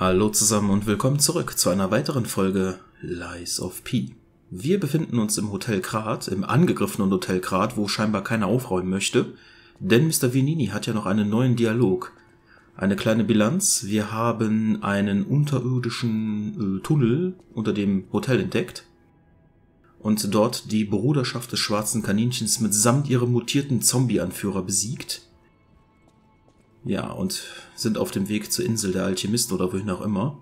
Hallo zusammen und willkommen zurück zu einer weiteren Folge Lies of P. Wir befinden uns im Hotel Krat, im angegriffenen Hotel Krat, wo scheinbar keiner aufräumen möchte, denn Mr. Vinini hat ja noch einen neuen Dialog. Eine kleine Bilanz, wir haben einen unterirdischen äh, Tunnel unter dem Hotel entdeckt und dort die Bruderschaft des schwarzen Kaninchens mitsamt ihrem mutierten Zombie-Anführer besiegt ja, und sind auf dem Weg zur Insel der Alchemisten oder wohin auch immer.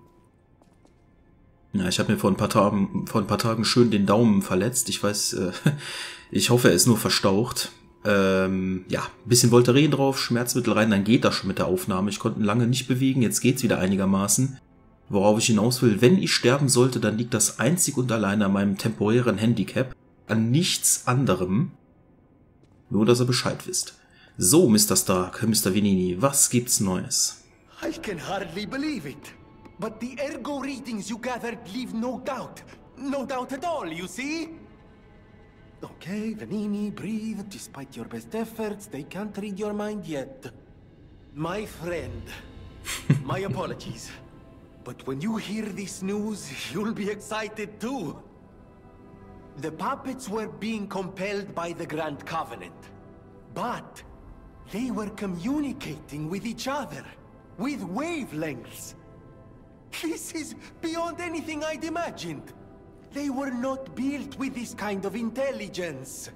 Ja, ich habe mir vor ein, paar Tagen, vor ein paar Tagen schön den Daumen verletzt. Ich weiß, äh, ich hoffe, er ist nur verstaucht. Ähm, ja, bisschen Voltaren drauf, Schmerzmittel rein, dann geht das schon mit der Aufnahme. Ich konnte ihn lange nicht bewegen, jetzt geht's wieder einigermaßen. Worauf ich hinaus will, wenn ich sterben sollte, dann liegt das einzig und allein an meinem temporären Handicap, an nichts anderem. Nur, dass ihr Bescheid wisst. So, Mr. Stark, Mr. Vinini, was gibt's Neues? I can hardly believe it. But the ergo readings you gathered leave no doubt. No doubt at all, you see? Okay, Vanini, breathe. Despite your best efforts, they can't read your mind yet. My friend, my apologies. But when you hear this news, you'll be excited too. The puppets were being compelled by the Grand Covenant. But they were communicating with each other, with wavelengths. This is beyond anything I'd imagined. They were not built with this kind of intelligence.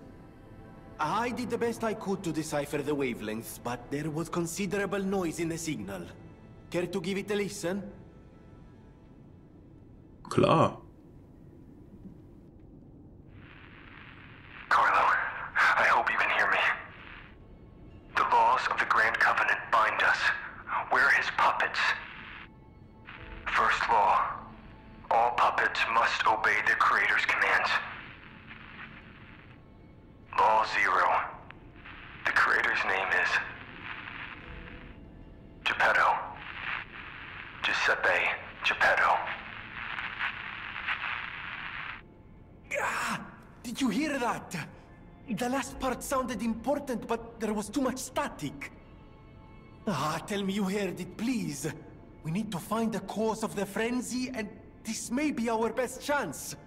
I did the best I could to decipher the wavelengths, but there was considerable noise in the signal. Care to give it a listen? Klar. Carlo, I hope you can hear me. The laws of the Grand Covenant bind us. We're his puppets. First law. All puppets must obey their creator's commands. Law zero. The creator's name is... Geppetto. Giuseppe Geppetto. Ah, did you hear that? The last part sounded important, but there was too much static. Ah, tell me you heard it, please. We need to find the cause of the frenzy, and this may be our best chance.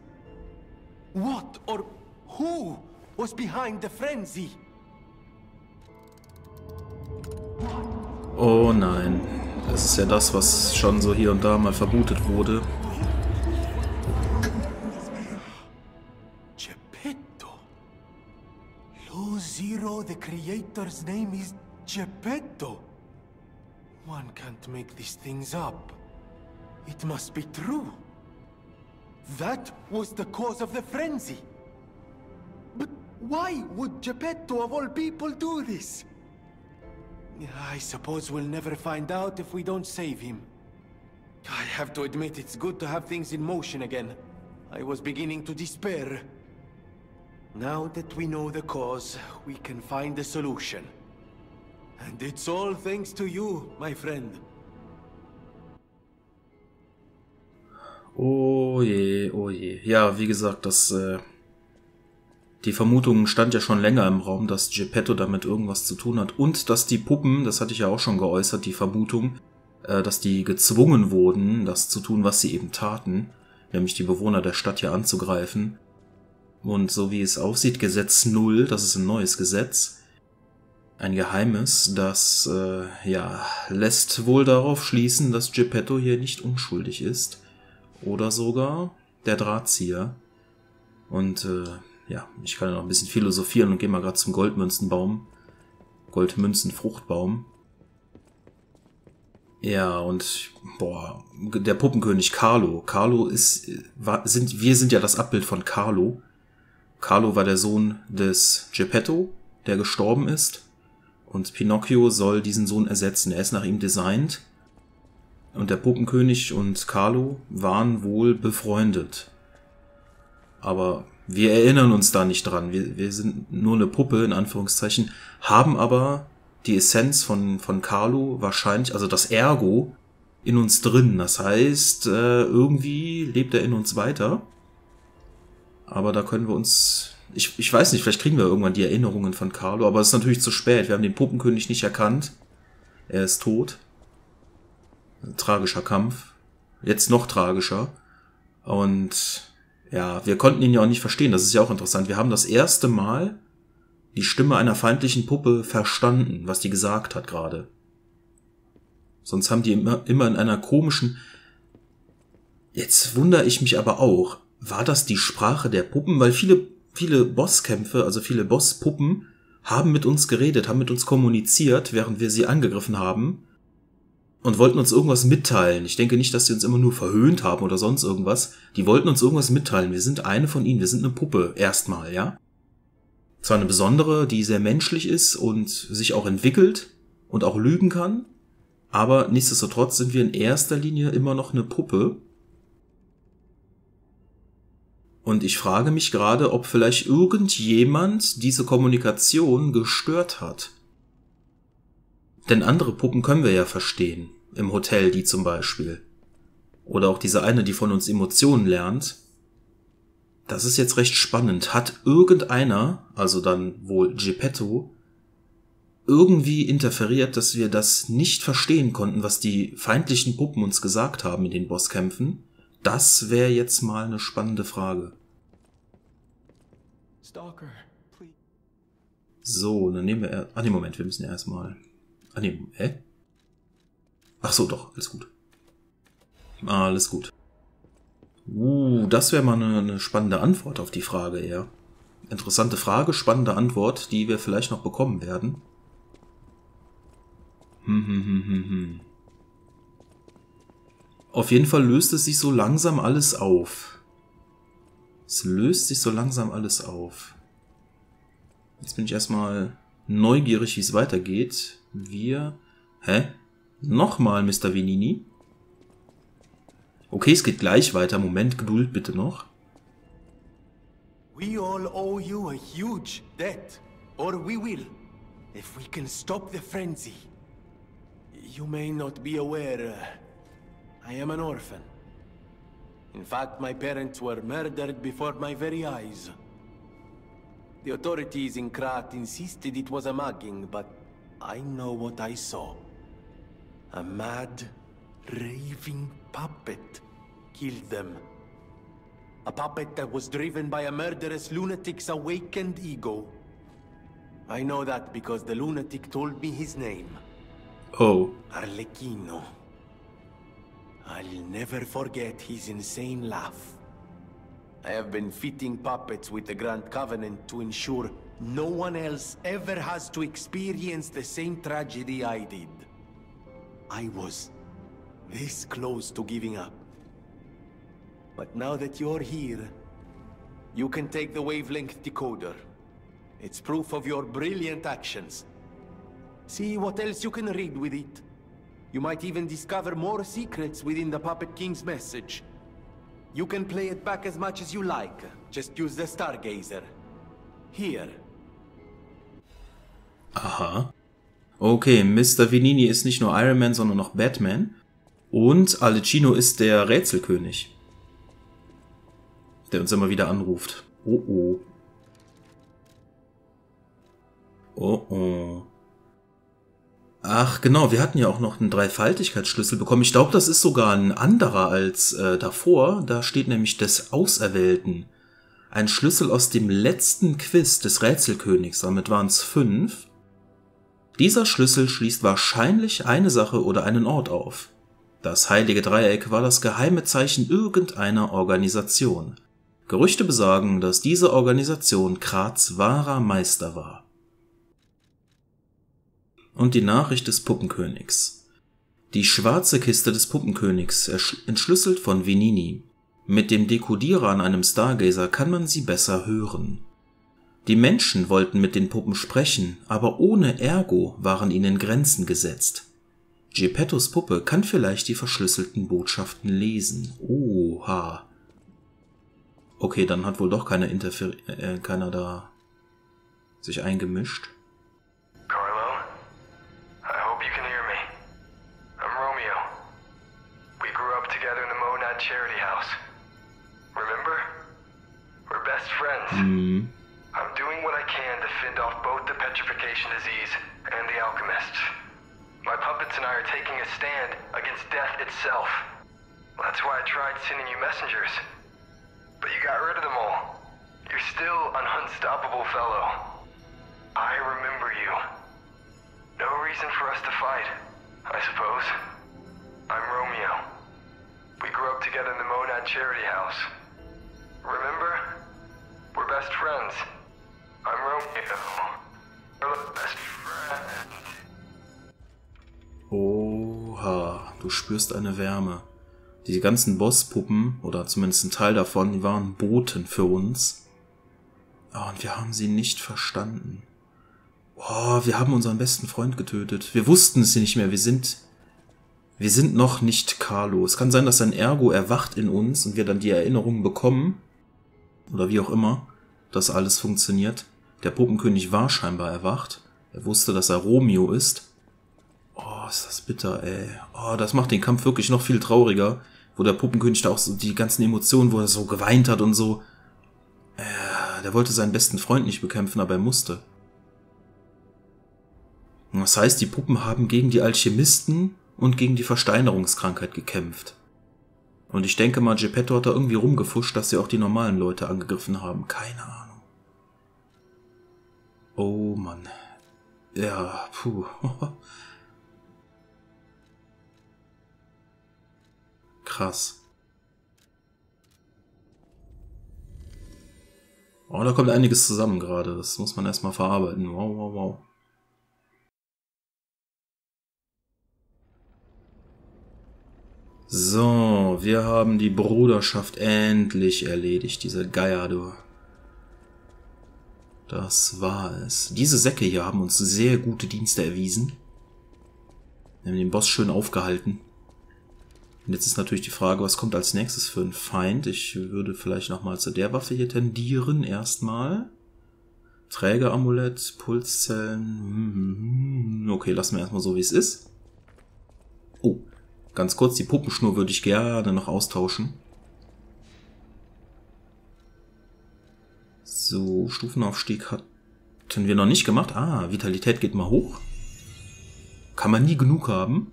What or who was behind the frenzy? Oh nein. Das ist ja das, was schon so hier und da mal vermutet wurde. Creator's name is Geppetto. One can't make these things up. It must be true. That was the cause of the frenzy. But why would Geppetto of all people do this? I suppose we'll never find out if we don't save him. I have to admit it's good to have things in motion again. I was beginning to despair. Now that we know the cause, we can find a solution. And it's all thanks to you, my friend. Oh je, oh je. Ja, wie gesagt, das, äh, die Vermutung stand ja schon länger im Raum, dass Geppetto damit irgendwas zu tun hat und dass die Puppen, das hatte ich ja auch schon geäußert, die Vermutung, äh, dass die gezwungen wurden, das zu tun, was sie eben taten, nämlich die Bewohner der Stadt hier anzugreifen. Und so wie es aussieht, Gesetz Null, das ist ein neues Gesetz, ein geheimes, das äh, ja lässt wohl darauf schließen, dass Geppetto hier nicht unschuldig ist oder sogar der Drahtzieher. Und äh, ja, ich kann ja noch ein bisschen philosophieren und gehe mal gerade zum Goldmünzenbaum. Goldmünzenfruchtbaum. Ja, und boah, der Puppenkönig Carlo. Carlo ist, war, sind, wir sind ja das Abbild von Carlo. Carlo war der Sohn des Geppetto, der gestorben ist. Und Pinocchio soll diesen Sohn ersetzen. Er ist nach ihm designt. Und der Puppenkönig und Carlo waren wohl befreundet. Aber wir erinnern uns da nicht dran. Wir, wir sind nur eine Puppe, in Anführungszeichen, haben aber die Essenz von, von Carlo wahrscheinlich, also das Ergo, in uns drin. Das heißt, äh, irgendwie lebt er in uns weiter. Aber da können wir uns. Ich, ich weiß nicht, vielleicht kriegen wir irgendwann die Erinnerungen von Carlo, aber es ist natürlich zu spät. Wir haben den Puppenkönig nicht erkannt. Er ist tot. Ein tragischer Kampf. Jetzt noch tragischer. Und ja, wir konnten ihn ja auch nicht verstehen. Das ist ja auch interessant. Wir haben das erste Mal die Stimme einer feindlichen Puppe verstanden, was die gesagt hat gerade. Sonst haben die immer, immer in einer komischen. Jetzt wundere ich mich aber auch, war das die Sprache der Puppen? Weil viele, viele Bosskämpfe, also viele Bosspuppen, haben mit uns geredet, haben mit uns kommuniziert, während wir sie angegriffen haben und wollten uns irgendwas mitteilen. Ich denke nicht, dass sie uns immer nur verhöhnt haben oder sonst irgendwas. Die wollten uns irgendwas mitteilen. Wir sind eine von ihnen. Wir sind eine Puppe. Erstmal, ja? Zwar eine besondere, die sehr menschlich ist und sich auch entwickelt und auch lügen kann. Aber nichtsdestotrotz sind wir in erster Linie immer noch eine Puppe. Und ich frage mich gerade, ob vielleicht irgendjemand diese Kommunikation gestört hat. Denn andere Puppen können wir ja verstehen. Im Hotel, die zum Beispiel. Oder auch diese eine, die von uns Emotionen lernt. Das ist jetzt recht spannend. Hat irgendeiner, also dann wohl Geppetto, irgendwie interferiert, dass wir das nicht verstehen konnten, was die feindlichen Puppen uns gesagt haben in den Bosskämpfen? Das wäre jetzt mal eine spannende Frage. So, dann nehmen wir. Ah, nee, Moment, wir müssen ja erstmal. Ah, nee, hä? Ach so, doch, alles gut. Alles gut. Uh, das wäre mal eine, eine spannende Antwort auf die Frage, ja. Interessante Frage, spannende Antwort, die wir vielleicht noch bekommen werden. Hm, hm, hm, hm, hm. Auf jeden Fall löst es sich so langsam alles auf. Es löst sich so langsam alles auf. Jetzt bin ich erstmal neugierig, wie es weitergeht. Wir... Hä? Nochmal, Mr. Vinini? Okay, es geht gleich weiter. Moment, Geduld bitte noch. We all owe you a huge debt. Or we will. If we can stop the frenzy. You may not be aware, uh, I am an orphan. In fact, my parents were murdered before my very eyes. The authorities in Krat insisted it was a mugging, but I know what I saw. A mad, raving puppet killed them. A puppet that was driven by a murderous lunatic's awakened ego. I know that because the lunatic told me his name. Oh. Arlecchino. I'll never forget his insane laugh. I have been fitting puppets with the Grand Covenant to ensure no one else ever has to experience the same tragedy I did. I was this close to giving up. But now that you're here, you can take the wavelength decoder. It's proof of your brilliant actions. See what else you can read with it. You might even discover more secrets within the Puppet King's message. You can play it back as much as you like. Just use the Stargazer. Here. Aha. Okay, Mr. Vinini ist nicht nur Iron Man, sondern auch Batman. Und Alecino ist der Rätselkönig. Der uns immer wieder anruft. Oh oh. Oh oh. Ach genau, wir hatten ja auch noch einen Dreifaltigkeitsschlüssel bekommen. Ich glaube, das ist sogar ein anderer als äh, davor. Da steht nämlich des Auserwählten. Ein Schlüssel aus dem letzten Quiz des Rätselkönigs. Damit waren es fünf. Dieser Schlüssel schließt wahrscheinlich eine Sache oder einen Ort auf. Das heilige Dreieck war das geheime Zeichen irgendeiner Organisation. Gerüchte besagen, dass diese Organisation Kratz wahrer Meister war und die Nachricht des Puppenkönigs. Die schwarze Kiste des Puppenkönigs, entschlüsselt von Venini. Mit dem Dekodierer an einem Stargazer kann man sie besser hören. Die Menschen wollten mit den Puppen sprechen, aber ohne Ergo waren ihnen Grenzen gesetzt. Geppettos Puppe kann vielleicht die verschlüsselten Botschaften lesen. Oha. Okay, dann hat wohl doch keiner, Interfer äh, keiner da sich eingemischt. Mm. I'm doing what I can to fend off both the petrification disease and the alchemists. My puppets and I are taking a stand against death itself. That's why I tried sending you messengers. But you got rid of them all. You're still an unstoppable fellow. I remember you. No reason for us to fight, I suppose. I'm Romeo. We grew up together in the Monad Charity House. Remember? We're best friends. I'm Romeo. We're best friends. Oha, du spürst eine Wärme. Die ganzen Bosspuppen, oder zumindest ein Teil davon, die waren Boten für uns. Oh, und wir haben sie nicht verstanden. Oh, wir haben unseren besten Freund getötet. Wir wussten es nicht mehr. Wir sind. Wir sind noch nicht Carlo. Es kann sein, dass sein Ergo erwacht in uns und wir dann die Erinnerungen bekommen. Oder wie auch immer, dass alles funktioniert. Der Puppenkönig war scheinbar erwacht. Er wusste, dass er Romeo ist. Oh, ist das bitter, ey. Oh, das macht den Kampf wirklich noch viel trauriger. Wo der Puppenkönig da auch so die ganzen Emotionen, wo er so geweint hat und so. Äh, der wollte seinen besten Freund nicht bekämpfen, aber er musste. Das heißt, die Puppen haben gegen die Alchemisten und gegen die Versteinerungskrankheit gekämpft. Und ich denke mal, Geppetto hat da irgendwie rumgefuscht, dass sie auch die normalen Leute angegriffen haben. Keine Ahnung. Oh Mann. Ja, puh. Krass. Oh, da kommt einiges zusammen gerade. Das muss man erstmal verarbeiten. Wow, wow, wow. So, wir haben die Bruderschaft endlich erledigt. Diese Geier. Das war es. Diese Säcke hier haben uns sehr gute Dienste erwiesen. Wir haben den Boss schön aufgehalten. Und jetzt ist natürlich die Frage, was kommt als nächstes für ein Feind? Ich würde vielleicht nochmal zu der Waffe hier tendieren. Erstmal. Trägeramulett, Pulszellen. Okay, lassen wir erstmal so, wie es ist. Oh, ganz kurz, die Puppenschnur würde ich gerne noch austauschen. So, Stufenaufstieg hatten wir noch nicht gemacht. Ah, Vitalität geht mal hoch. Kann man nie genug haben.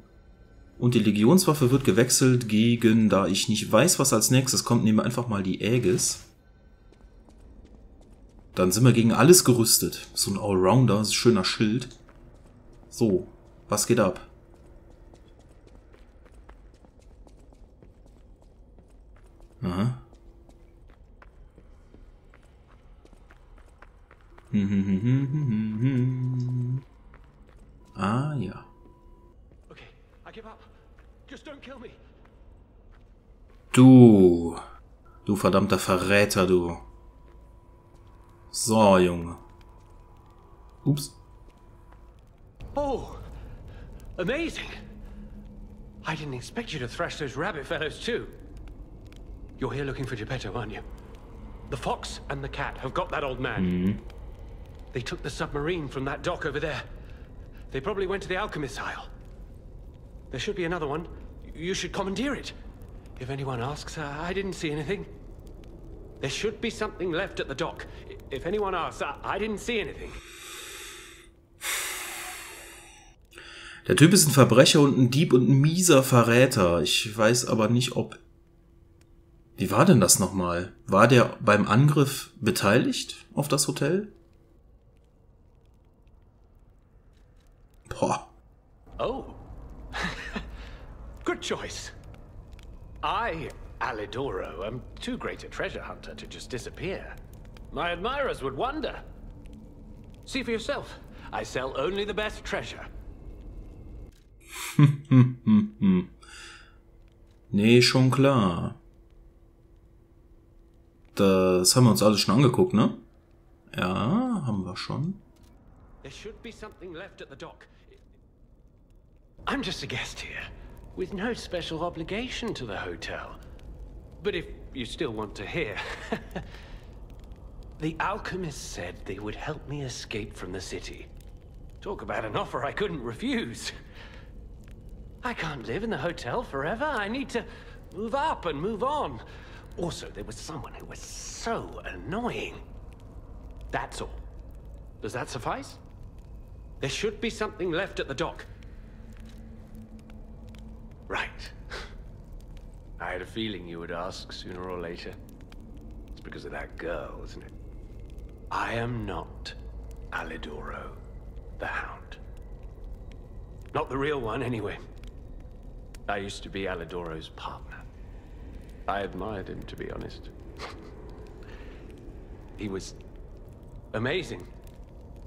Und die Legionswaffe wird gewechselt gegen, da ich nicht weiß, was als nächstes kommt, nehmen wir einfach mal die Aegis. Dann sind wir gegen alles gerüstet. So ein Allrounder, schöner Schild. So, was geht ab? Aha. ah, ja. Up. Just don't kill me. Du. Du verdammter Verräter, du. So, Junge. Ups. Oh, amazing. I didn't expect you to thrash those rabbit fellows too. You're here looking for Geppetto, aren't you? The fox and the cat have got that old man. They took the submarine from that dock over there. They probably went to the alchemist's isle. There should be another one. You should commandeer it. If anyone asks, uh, I didn't see anything. There should be something left at the dock. If anyone asks, I, I didn't see anything. Der Typ ist ein Verbrecher und ein Dieb und ein mieser Verräter. Ich weiß aber nicht, ob... Wie war denn das nochmal? War der beim Angriff beteiligt auf das Hotel? Boah. Oh. Good choice. I, Alidoro, am too great a treasure hunter to just disappear. My admirers would wonder. See for yourself. I sell only the best treasure. Nee, schon klar. Das haben wir uns alles schon angeguckt, ne? Ja, haben wir schon. There should be something left at the dock. I'm just a guest here, with no special obligation to the hotel. But if you still want to hear, the alchemist said they would help me escape from the city. Talk about an offer I couldn't refuse. I can't live in the hotel forever. I need to move up and move on. Also, there was someone who was so annoying. That's all. Does that suffice? There should be something left at the dock. Right. I had a feeling you would ask sooner or later. It's because of that girl, isn't it? I am not Alidoro, the Hound. Not the real one, anyway. I used to be Alidoro's partner. I admired him, to be honest. he was amazing.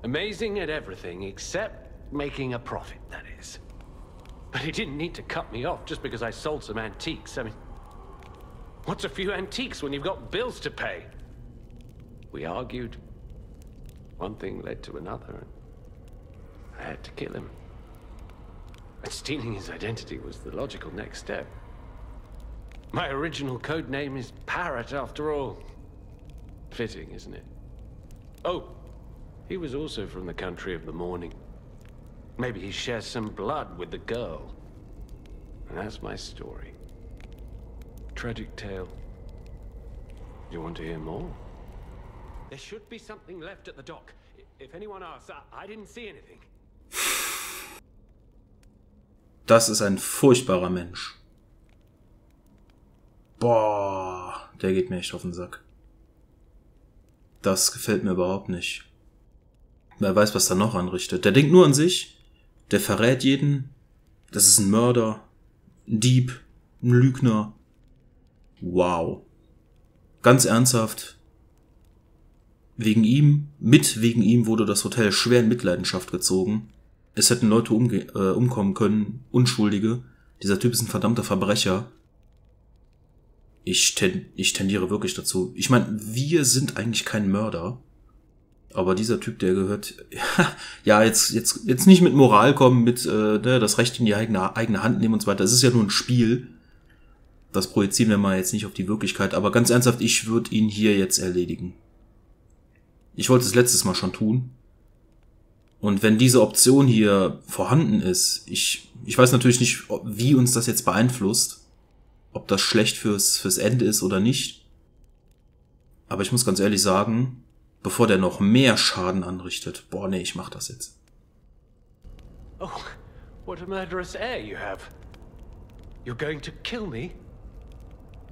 Amazing at everything except making a profit, that is. But he didn't need to cut me off just because I sold some antiques. I mean, what's a few antiques when you've got bills to pay? We argued. One thing led to another, and I had to kill him. And stealing his identity was the logical next step. My original code name is Parrot, after all. Fitting, isn't it? Oh, he was also from the country of the morning. Maybe he shares some blood with the girl. And that's my story. Tragic tale. Do You want to hear more? There should be something left at the dock. If anyone asks, I, I didn't see anything. Das ist ein furchtbarer Mensch. Boah, der geht mir echt auf den Sack. Das gefällt mir überhaupt nicht. Wer weiß, was er noch anrichtet. Der denkt nur an sich. Der verrät jeden. Das ist ein Mörder. Ein Dieb. Ein Lügner. Wow. Ganz ernsthaft. Wegen ihm, mit wegen ihm wurde das Hotel schwer in Mitleidenschaft gezogen. Es hätten Leute umge äh, umkommen können, Unschuldige. Dieser Typ ist ein verdammter Verbrecher. Ich, ten ich tendiere wirklich dazu. Ich meine, wir sind eigentlich kein Mörder. Aber dieser Typ, der gehört, ja, jetzt, jetzt, jetzt nicht mit Moral kommen, mit äh, ne, das Recht in die eigene, eigene Hand nehmen und so weiter. Es ist ja nur ein Spiel. Das projizieren wir mal jetzt nicht auf die Wirklichkeit. Aber ganz ernsthaft, ich würde ihn hier jetzt erledigen. Ich wollte es letztes Mal schon tun. Und wenn diese Option hier vorhanden ist, ich, ich weiß natürlich nicht, wie uns das jetzt beeinflusst, ob das schlecht fürs, fürs Ende ist oder nicht. Aber ich muss ganz ehrlich sagen, bevor der noch mehr Schaden anrichtet, boah, nee, ich mach das jetzt. Oh, what a murderous air you have. You're going to kill me?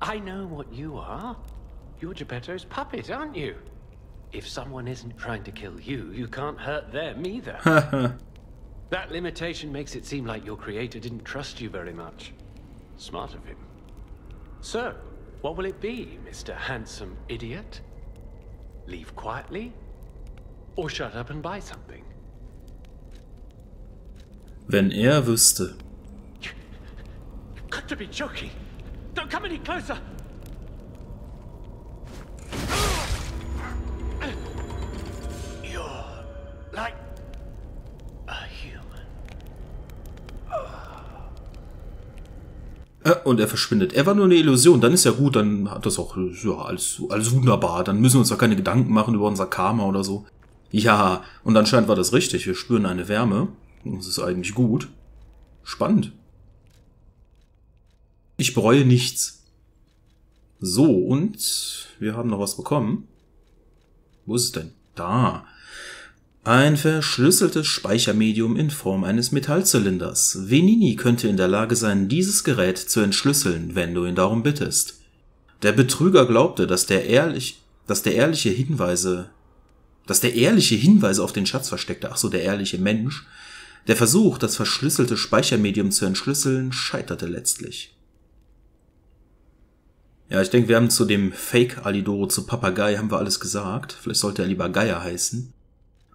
I know what you are. You're Geppetto's puppet, aren't you? If someone isn't trying to kill you, you can't hurt them either. that limitation makes it seem like your creator didn't trust you very much. Smart of him. So, what will it be, Mr. Handsome Idiot? Leave quietly? Or shut up and buy something? Wenn er wüsste. You've got to be joking. Don't come any closer. Und er verschwindet. Er war nur eine Illusion. Dann ist ja gut, dann hat das auch ja, alles, alles wunderbar. Dann müssen wir uns doch keine Gedanken machen über unser Karma oder so. Ja, und anscheinend war das richtig. Wir spüren eine Wärme. Das ist eigentlich gut. Spannend. Ich bereue nichts. So, und wir haben noch was bekommen. Wo ist es denn? Da. Ein verschlüsseltes Speichermedium in Form eines Metallzylinders. Venini könnte in der Lage sein, dieses Gerät zu entschlüsseln, wenn du ihn darum bittest. Der Betrüger glaubte, dass der ehrlich, dass der ehrliche Hinweise, dass der ehrliche Hinweise auf den Schatz versteckte, ach so, der ehrliche Mensch. Der Versuch, das verschlüsselte Speichermedium zu entschlüsseln, scheiterte letztlich. Ja, ich denke, wir haben zu dem Fake Alidoro zu Papagei haben wir alles gesagt. Vielleicht sollte er lieber Geier heißen.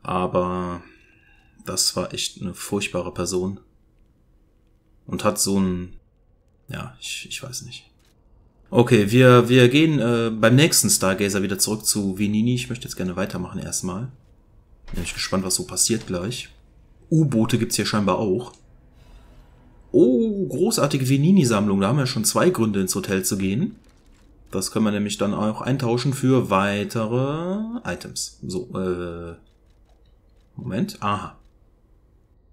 Aber das war echt eine furchtbare Person. Und hat so ein, ja, ich, ich weiß nicht. Okay, wir, wir gehen äh, beim nächsten Stargazer wieder zurück zu Venini. Ich möchte jetzt gerne weitermachen erstmal. Bin ich gespannt, was so passiert gleich. U-Boote gibt's hier scheinbar auch. Oh, großartige Venini-Sammlung. Da haben wir schon zwei Gründe ins Hotel zu gehen. Das können wir nämlich dann auch eintauschen für weitere Items. So, äh, Moment, aha.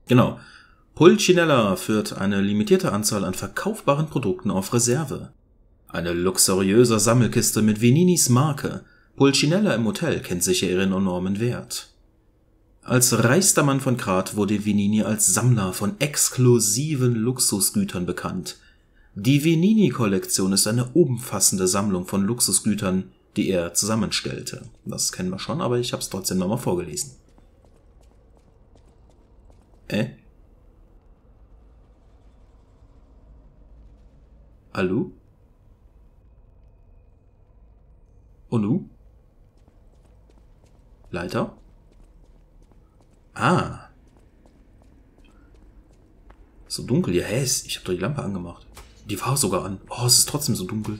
Genau. Pulcinella führt eine limitierte Anzahl an verkaufbaren Produkten auf Reserve. Eine luxuriöse Sammelkiste mit Veninis Marke. Pulcinella im Hotel kennt sicher ihren enormen Wert. Als reichster Mann von Krat wurde Venini als Sammler von exklusiven Luxusgütern bekannt. Die Venini-Kollektion ist eine umfassende Sammlung von Luxusgütern, die er zusammenstellte. Das kennen wir schon, aber ich habe es trotzdem nochmal vorgelesen. Äh? Hallo? Du? Leiter? Ah. So dunkel, ja, hä? Ich habe doch die Lampe angemacht. Die war sogar an. Oh, es ist trotzdem so dunkel.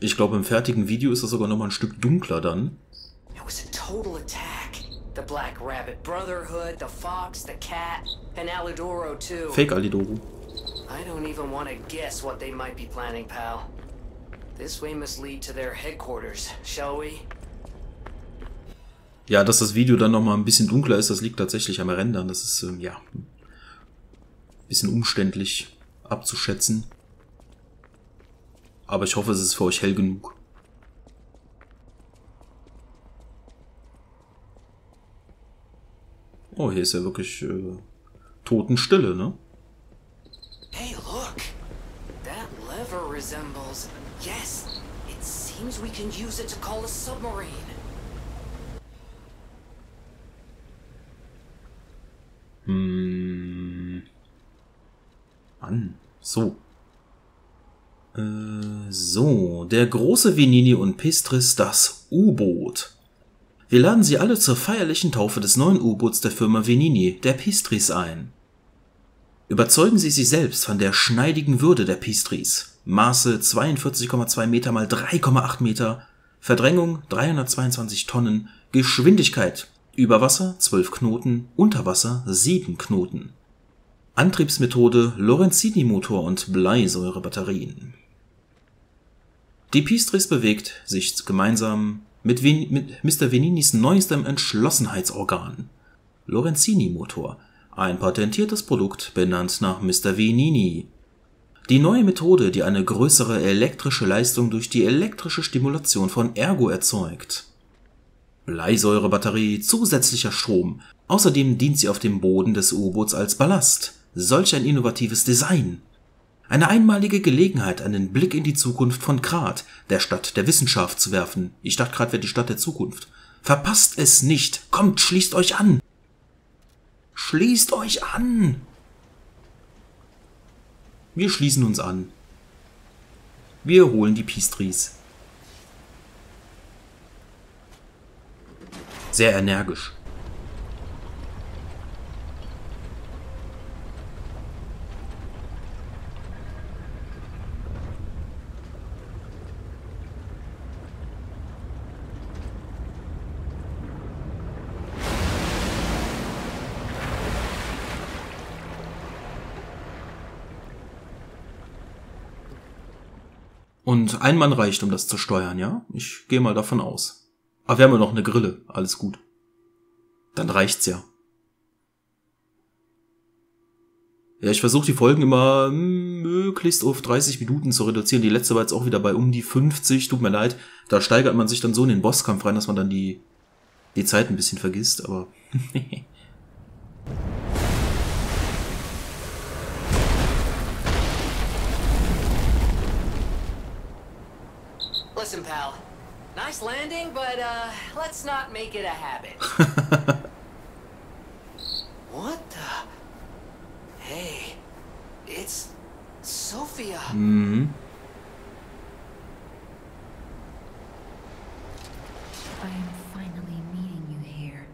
Ich glaube, im fertigen Video ist das sogar noch mal ein Stück dunkler dann. It was a total attack. The Black Rabbit Brotherhood, the Fox, the Cat, and Alidoro too. Fake Alidoro. I don't even want to guess what they might be planning, pal. This way must lead to their headquarters, shall we? Ja, dass das Video dann noch mal ein bisschen dunkler ist, das liegt tatsächlich am Rendern. Das ist, ähm, ja, ein bisschen umständlich abzuschätzen. Aber ich hoffe, es ist für euch hell genug. Oh, hier ist ja wirklich äh, Totenstille, ne? Hey, look! That lever resembles. Yes, it seems we can use it to call a submarine. Hm. An. So. Äh, so. Der große Venini und Pistris, das U-Boot. Wir laden Sie alle zur feierlichen Taufe des neuen U-Boots der Firma Venini, der Pistris, ein. Überzeugen Sie sich selbst von der schneidigen Würde der Pistris. Maße 42,2 Meter mal 3,8 Meter, Verdrängung 322 Tonnen, Geschwindigkeit über Wasser 12 Knoten, unter Wasser 7 Knoten. Antriebsmethode Lorenzini-Motor und Bleisäurebatterien. Die Pistris bewegt sich gemeinsam mit, Ven mit Mr. Veninis neuestem Entschlossenheitsorgan. Lorenzini-Motor, ein patentiertes Produkt benannt nach Mr. Venini. Die neue Methode, die eine größere elektrische Leistung durch die elektrische Stimulation von Ergo erzeugt. Bleisäurebatterie, zusätzlicher Strom. Außerdem dient sie auf dem Boden des U-Boots als Ballast. Solch ein innovatives Design. Eine einmalige Gelegenheit, einen Blick in die Zukunft von Grat, der Stadt der Wissenschaft, zu werfen. Ich dachte gerade, wäre die Stadt der Zukunft. Verpasst es nicht. Kommt, schließt euch an. Schließt euch an. Wir schließen uns an. Wir holen die Pistris. Sehr energisch. Und ein Mann reicht, um das zu steuern, ja? Ich gehe mal davon aus. Aber wir haben ja noch eine Grille, alles gut. Dann reicht's ja. Ja, ich versuche die Folgen immer möglichst auf 30 Minuten zu reduzieren. Die letzte war jetzt auch wieder bei um die 50. Tut mir leid. Da steigert man sich dann so in den Bosskampf rein, dass man dann die, die Zeit ein bisschen vergisst, aber. Listen, pal. Nice landing, but uh, let's not make it a habit. what the? Hey, it's Sophia. mhm. I am finally meeting you here.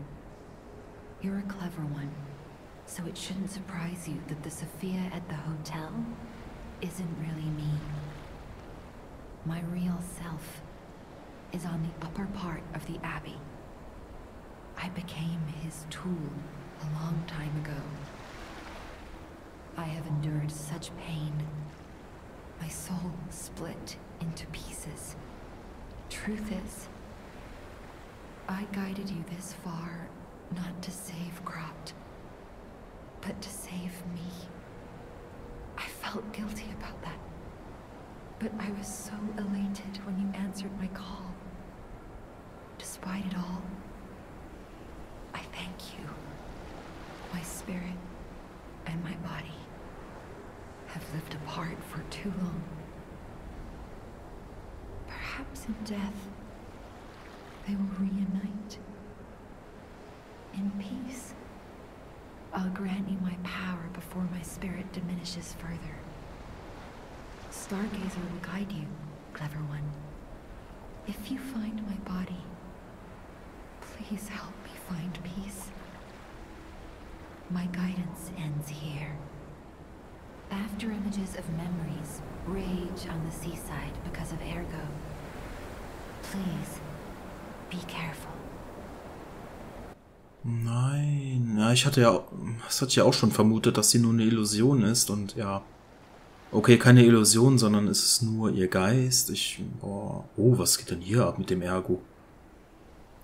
You're a clever one, so it shouldn't surprise you that the Sophia at the hotel isn't really me. My real self is on the upper part of the Abbey. I became his tool a long time ago. I have endured such pain. My soul split into pieces. Truth is, I guided you this far not to save Cropt, but to save me. I felt guilty about that. But I was so elated when you answered my call. Despite it all, I thank you. My spirit and my body have lived apart for too long. Perhaps in death, they will reunite. In peace, I'll grant you my power before my spirit diminishes further. Stargazer will guide you, clever one. If you find my body, please help me find peace. My guidance ends here. After images of memories rage on the seaside because of Ergo, please be careful. Nein, ja, ich hatte ja, das hatte ich ja auch schon vermutet, dass sie nur eine Illusion ist und ja, okay, keine Illusion, sondern es ist nur ihr Geist. Ich, boah, oh, was geht denn hier ab mit dem Ergo?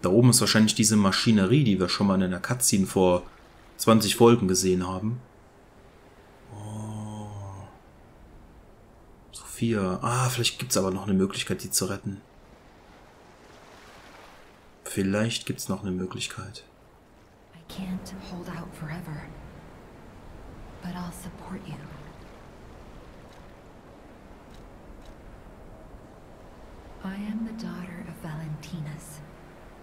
Da oben ist wahrscheinlich diese Maschinerie, die wir schon mal in der Cutscene vor 20 Folgen gesehen haben. Oh. Sophia. Ah, vielleicht gibt's aber noch eine Möglichkeit, die zu retten. Vielleicht gibt's noch eine Möglichkeit. I can't hold out forever, but I'll support you. I am the daughter of Valentinus,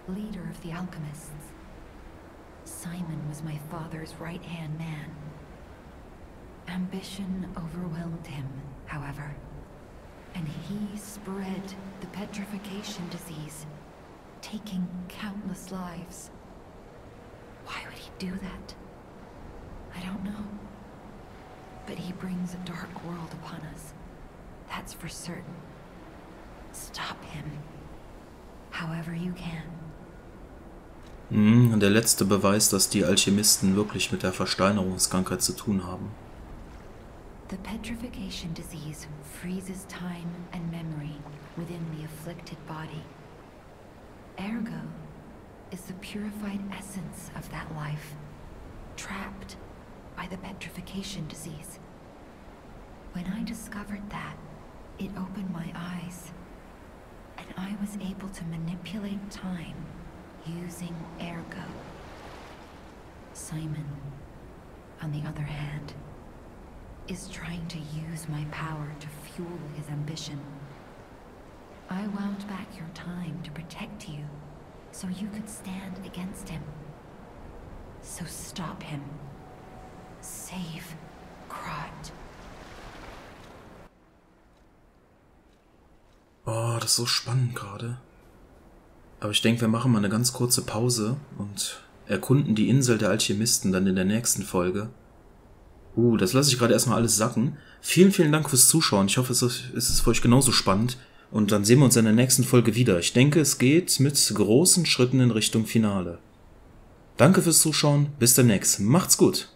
leader of the alchemists. Simon was my father's right-hand man. Ambition overwhelmed him, however, and he spread the petrification disease, taking countless lives. Why would he do that? I don't know. But he brings a dark world upon us. That's for certain. Stop him. However you can. Mhm, der letzte Beweis, dass die Alchemisten wirklich mit der Versteinerungskrankheit zu tun haben. The petrification disease freezes time and memory within the afflicted body. Ergo is the purified essence of that life, trapped by the petrification disease. When I discovered that, it opened my eyes, and I was able to manipulate time using Ergo. Simon, on the other hand, is trying to use my power to fuel his ambition. I wound back your time to protect you, so you could stand against him. So stop him. Save Krat. Oh, ah, das ist so spannend gerade. Aber ich denke, wir machen mal eine ganz kurze Pause und erkunden die Insel der Alchemisten dann in der nächsten Folge. Uh, das lasse ich gerade erstmal alles sacken. Vielen, vielen Dank fürs Zuschauen. Ich hoffe, es ist für euch genauso spannend. Und dann sehen wir uns in der nächsten Folge wieder. Ich denke, es geht mit großen Schritten in Richtung Finale. Danke fürs Zuschauen. Bis demnächst. Macht's gut.